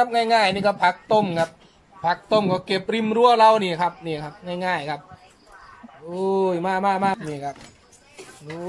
ครับง่าย ๆ นี่ก็ผักต้มครับผักต้มก็เก็บริมรั้วเรานี่ครับนี่ครับ ง่ายๆครับโอ้ยมามามานี่ครับโอ้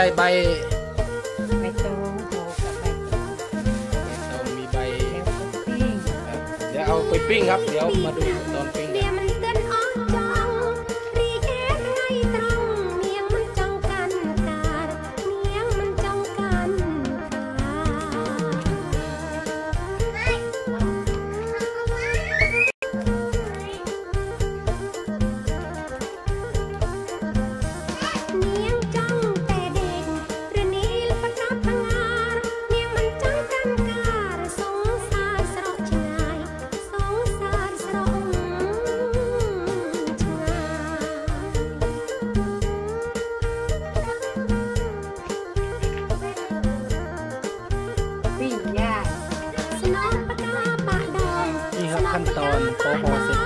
อะไรใบใบตองโขกกับใบตองเรามีใบ แล้วก็ปิ้งครับเดี๋ยวเอาไปปิ้งครับ เดี๋ยวมาดูตอนปิ้ง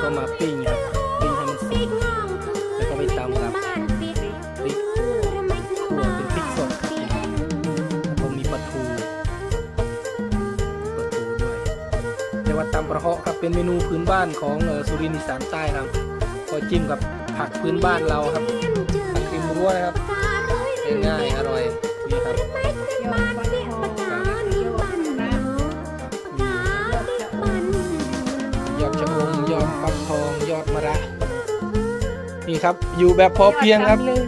ก็มาปิ้งครับปิ้งให้มันสุกแล้วก็ไปตำครับปิดพริกมือระไม่ถึงคั่วเป็นพริกสดครับปิดแล้วก็มีปลาทูปลาทูด้วยเรียกว่าตำประเหาะครับเป็นเมนูพื้นบ้านของสุรินทร์อีสานใต้ครับก็จิ้มกับผักพื้นบ้านเราครับผักริมรั้วนะครับง่ายอร่อย นี่ครับ อยู่แบบพอเพียงครับยอดตำลึง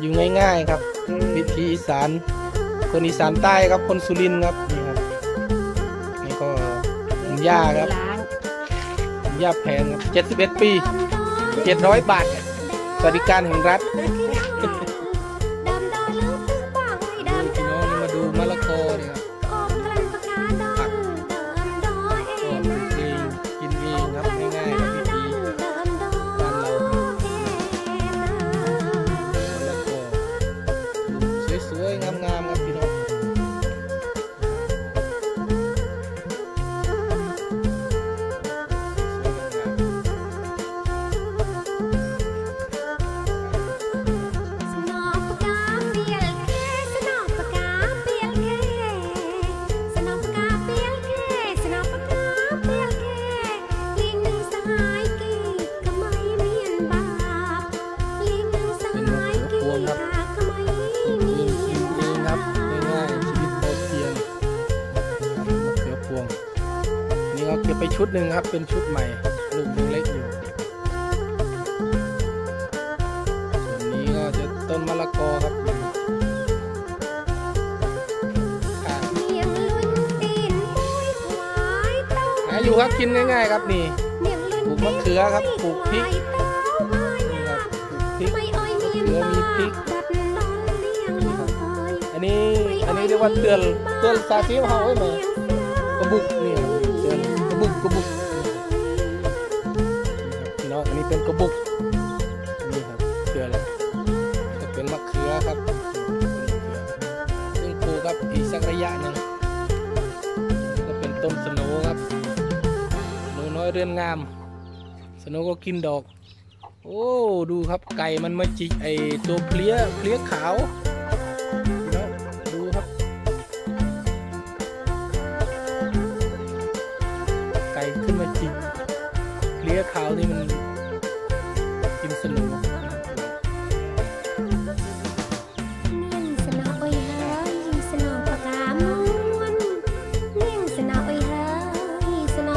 อยู่ง่ายๆครับ วิถีอีสาน คนอีสานใต้ครับ คนสุรินทร์ครับ นี่ครับ นี่ก็คุณย่าครับล้างคุณย่าแพงครับ71ปี700บาท สวัสดิการแห่งรัฐ นี่เราเก็บไปชุดหนึ่งครับ เป็นชุดใหม่ลูกยังเล็กอยู่ส่วนนี้ก็จะต้นมะละกอครับข้างเลี้ยงลุ้นตีนปุ้ยควายเต้าหาอยู่ครับกินง่ายๆครับนี่เลี้ยงลุ้นปลูกมะเขือครับปลูกพริกควายเต้านี่ครับปลูกพริกไม่อ้อยเมียนเหลือมีพริกบัดนอนเลี้ยงลอยอันนี้อันนี้เรียกว่าเตือนเตือนซาซิวเฮาไว้ไหมกระบุกนี่ครับเตือน กระบุกพี่น้องอันนี้เป็นกระบุกนี่ครับเตือนจะเป็นมะเขือครับซึ่งปลูกครับอีกสักระยะหนึ่งก็เป็นต้นสโนครับสโนน้อยเรือนงาม สโนก็กินดอก โอ้ดูครับไก่มันมาจิกไอตัวเพลี้ยเพลี้ยขาว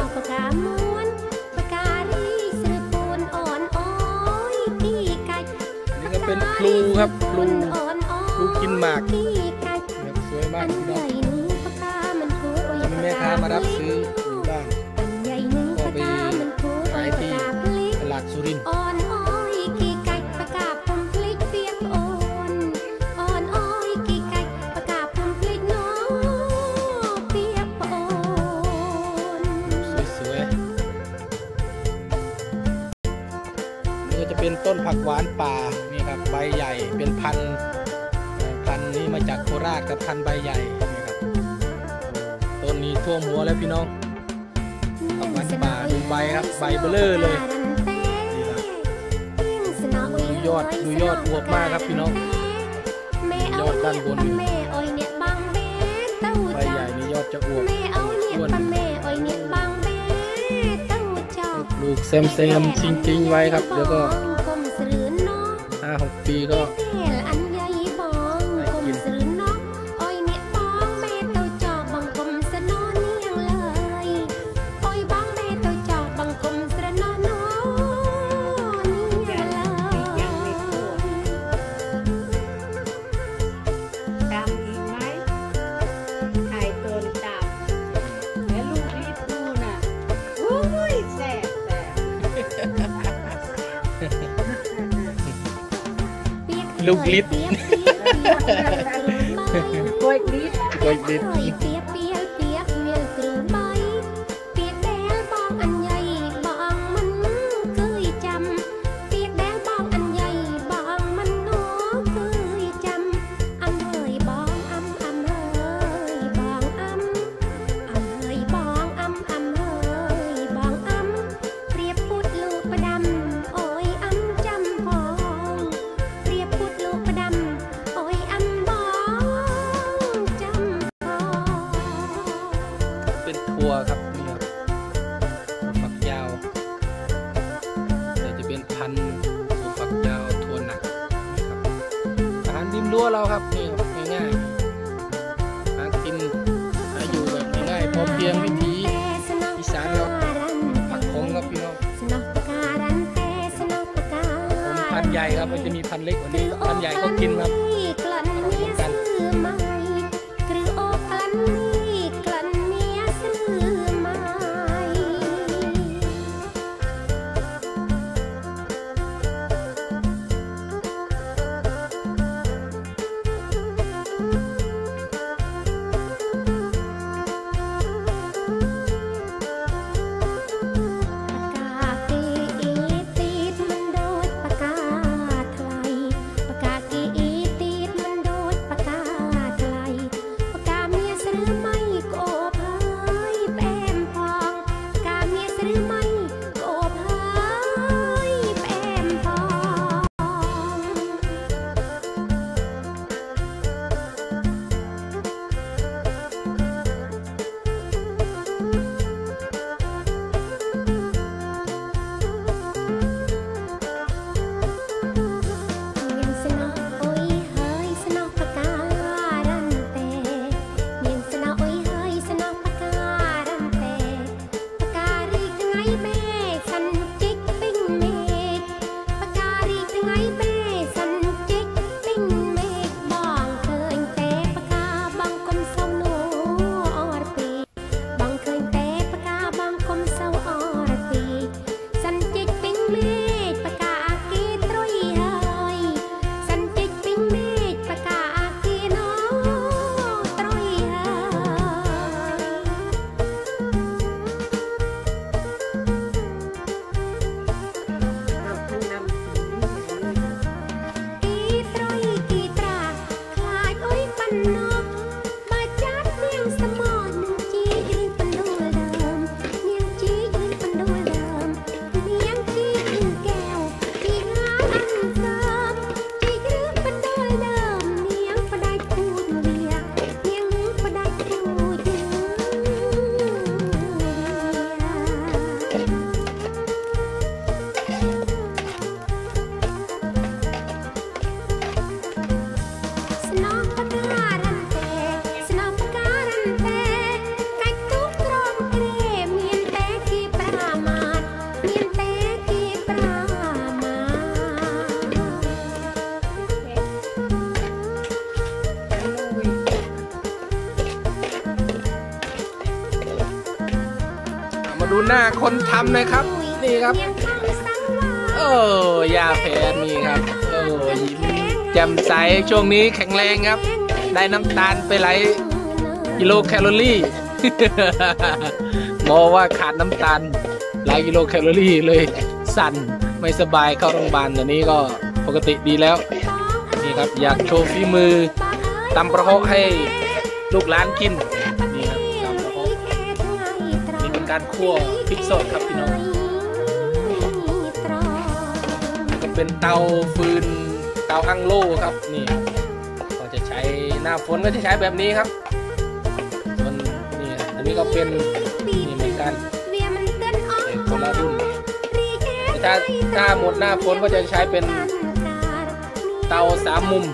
อปากกาม้วนปากกาลีสระปูนอ่อนอ้อยกี่ไก่นี่ก็เป็นพลูครับพลูอ่อนอ้อยพลูกินหมาก ผักหวานป่านี่ครับใบใหญ่เป็นพันพันนี้มาจากโคราชครับพันใบใหญ่นี่ครับต้นนี้ทั่วหัวแล้วพี่น้องผักหวานป่าดูใบครับใบเบลอเลยนี่ครัดูยอดดูยอดอวบมากครับพี่น้องยอดด้านบนใบใหญ่นี่ยอดจะอวบอ้วนลูกเซมเซมจริงๆไว้ครับแล้วก็ 第一个。Luglit. Courtlit. Courtlit. ำเลครับ นี่ครับ โอ้ยาแพนนี่ครับ โอ้ยิมแจ่มใสช่วงนี้แข็งแรงครับ ได้น้ำตาลไปหลายกิโลแคลอรี่หมอว่าขาดน้ำตาลหลายกิโลแคลอรี่เลยสั่นไม่สบายเข้าโรงพยาบาลตอนนี้ก็ปกติดีแล้ว นี่ครับอยากโชว์ฝีมือตำประเคาะให้ลูกหลานกิน การคั่วพริกสดครับพี่น้องก็เป็นเตาฟืนเตาอังโลครับนี่ก็จะใช้หน้าฝนก็จะใช้แบบนี้ครับส่วนนี่อันนี้ก็เป็นนี่เหมือนกันคนละรุ่นถ้าถ้าหมดหน้าฝนก็จะใช้เป็นเตาสามมุม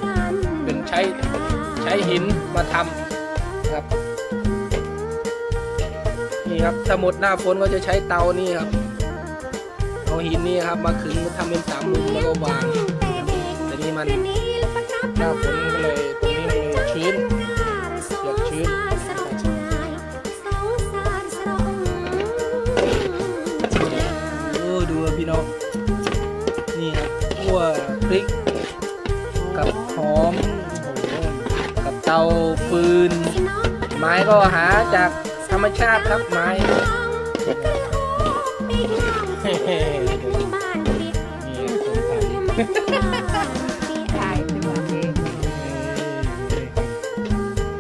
เป็นใช้ใช้หินมาทำ ครับถ้าหมดหน้าฝนก็จะใช้เตานี่ครับเอาหินนี่ครับมาขึงมาทำเป็นสามมุมแล้วก็วางแต่นี่มันหน้าฝนก็เลยตรงนี้มันเลยชื้นเปียกชื้นโอ้ดูอะพี่น้องนี่ครับขั่วพริก กับหอมกับเตาฟืนไม้ก็หาจาก รรมชาติครับไม้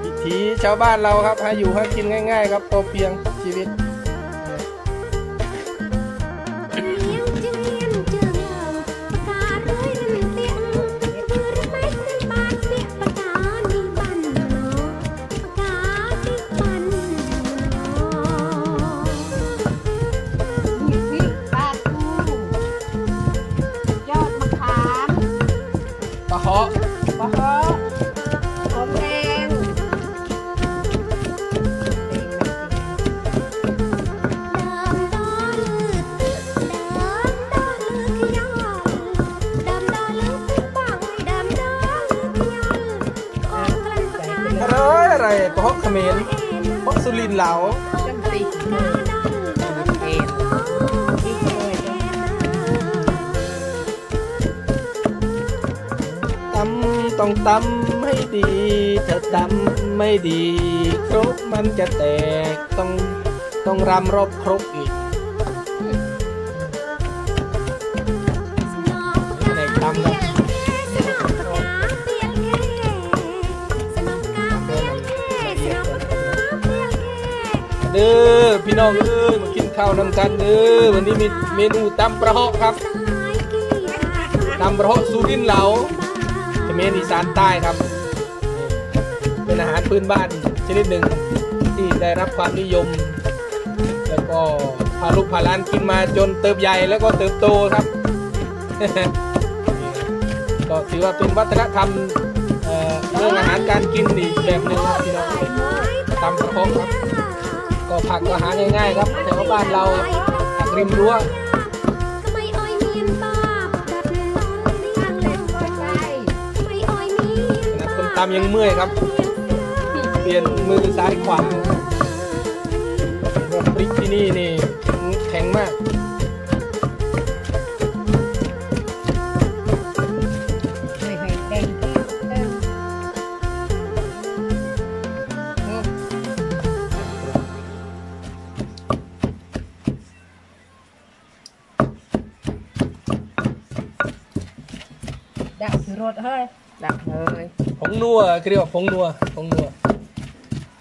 วิถีชาวบ้านเราครับหาอยู่หากินง่าย ๆ ครับพอเพียงชีวิต ต้องตำให้ดี ถ้าตำไม่ดี ครกมันจะแตกต้องต้องรำรอบครกอีกแตกตำครับเด้อพี่น้องเอ้ยมากินข้าวนำกันเด้อวันนี้มีเมนูตำประเหาะครับตำประเหาะสุรินทร์เหลา เมรอีสานใต้ครับ เป็นอาหารพื้นบ้านชนิดหนึ่งที่ได้รับความนิยม แล้วก็พาลูกพาหลานกินมาจนเติบใหญ่แล้วก็เติบโตครับ ก็ถือว่าเป็นวัฒนธรรมเรื่องอาหารการกินอีกแบบหนึ่งครับพี่น้องตำประเหาะครับ ก็ผักก็หาง่ายๆครับแถวบ้านเราผักริมรั้วามยังเมื่อยครับ เปลี่ยนมือซ้ายขวาเพราะพริกที่นี่นี่ นัวคือเรียกว่าผงนัวผงนัว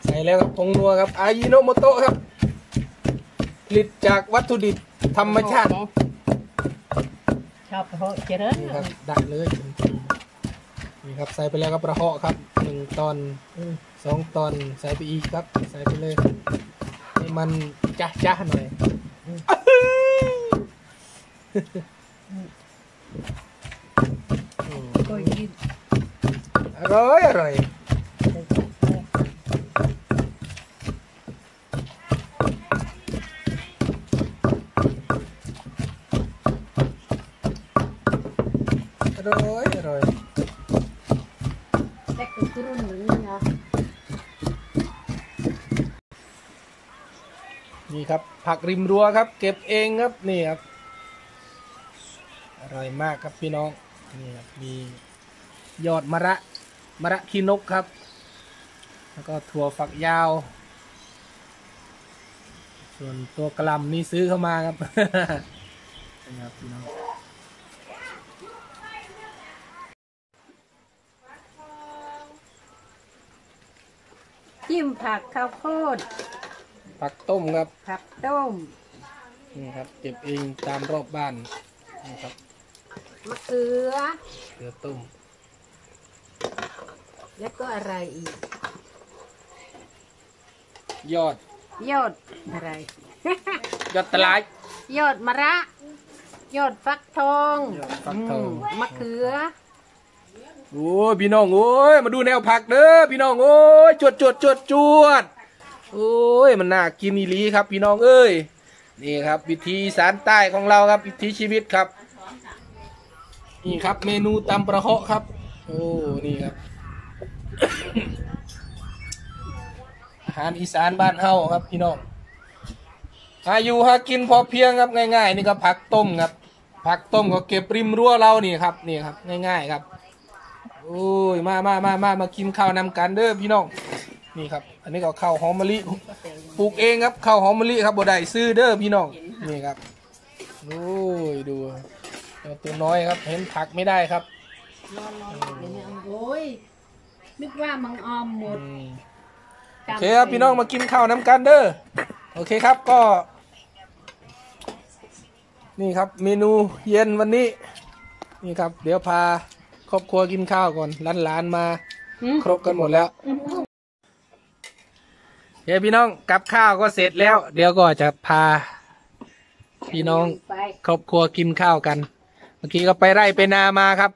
ใส่แล้วครับผงนัวครับอายิโนโมโตะครับ ผลิตจากวัตถุดิบธรรมชาติชอบเพราะเจริญนี่ครับดักเลยนี่ครับใส่ไปแล้วครับประเหาะครับหนึ่งตอนสองตอนใส่ไปอีกครับ ใส่ไปเลยให้มันจ้าจ้าๆหน่อยอืม ก็ยิน อร่อยอร่อยอร่อยอร่อยแต่ก็กรุ่นหนึ่นะนี่ครับ ผักริมรั้วครับ เก็บเองครับนี่ครับอร่อยมากครับพี่น้องนี่ครับมียอดมะระ มะระขี้นกครับ แล้วก็ถั่วฝักยาว ส่วนตัวกระหลำนี่ซื้อเข้ามาครับนี่ครับพี่น้องจิ้มผักข้าวโพดผักต้มครับ ผักต้ม นี่ครับเก็บเองตามรอบบ้านนี่ครับ มะเขือเกลือต้ม แล้วก็อะไรอีก ยอด ยอดอะไร ยอดตลาดยอดมะระ ยอดฟักทองยอดฟักทองมมะเขือ โอ้ยพี่น้องโอ้ยมาดูแนวผักเด้อพี่น้องโอ้ยจวดจวดจวดจวดโอ้ยมันน่ากินอีหลีครับ พี่น้องเอ้ยนี่ครับ วิธีอีสารใต้ของเราครับวิถีชีวิตครับ นี่ครับเมนูตำประเหาะครับ โอ้นี่ครับ อาหารอีสานบ้านเฮาครับพี่น้องหาอยู่หากินพอเพียงครับง่ายๆ นี่ก็ผักต้มครับผักต้มก็เก็บริมรั้วเรานี่ครับนี่ครับ ง่ายๆครับโอ้ยมามามามามากินข้าวนำกันเด้อพี่น้องนี่ครับ อันนี้ก็ข้าวหอมมะลิปลูกเองครับข้าวหอมมะลิครับบ่ได้ซื้อเด้อพี่น้องนี่ครับโอ้ยดูตัวน้อยครับเห็นผักไม่ได้ครับโอ้ย นึกว่ามังออมหมดอืมโอเคครับพี่น้องมากินข้าวนำกันเด้อโอเคครับก็ นี่ครับเมนูเย็นวันนี้ นี่ครับ เดี๋ยวพาครอบครัวกินข้าวก่อนหลานๆมา ครบกันหมดแล้วเฮ้ยพี่น้องกับข้าวก็เสร็จแล้ว เดี๋ยวก็จะพา พี่น้องไปครอบครัวกินข้าวกัน เมื่อกี้ก็ไปไร่ไปนามาครับ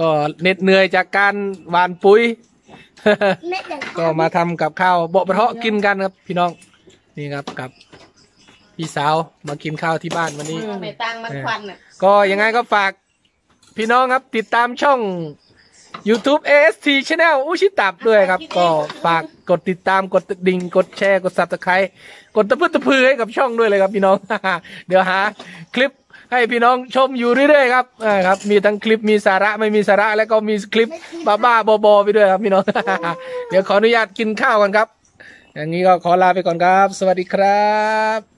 ก็เหน็ดเหนื่อยจากการหวานปุ๋ย ก็มาทำกับข้าวเบาะประเทาะกินกันครับ พี่น้องนี่ครับกับพี่สาวมากินข้าวที่บ้านวันนี้ ไม่ตังมันควันอะ ก็ยังไงก็ฝากพี่น้องครับติดตามช่อง YouTube AST Channel อุชิตับด้วยครับ ก็ฝากกดติดตามกดดิ่ง กดแชร์ กด Subscribe กดตะพื้ตะพือให้กับช่องด้วยเลยครับพี่น้อง เดี๋ยวหาคลิป ให้พี่น้องชมอยู่เรื่อยๆครับอ่าครับ มีทั้งคลิปมีสาระไม่มีสาระแล้วก็มีคลิปบ้าๆบอๆไปด้วยครับพี่น้อง เดี๋ยวขออนุญาตกินข้าวกันครับ อย่างนี้ก็ขอลาไปก่อนครับ สวัสดีครับ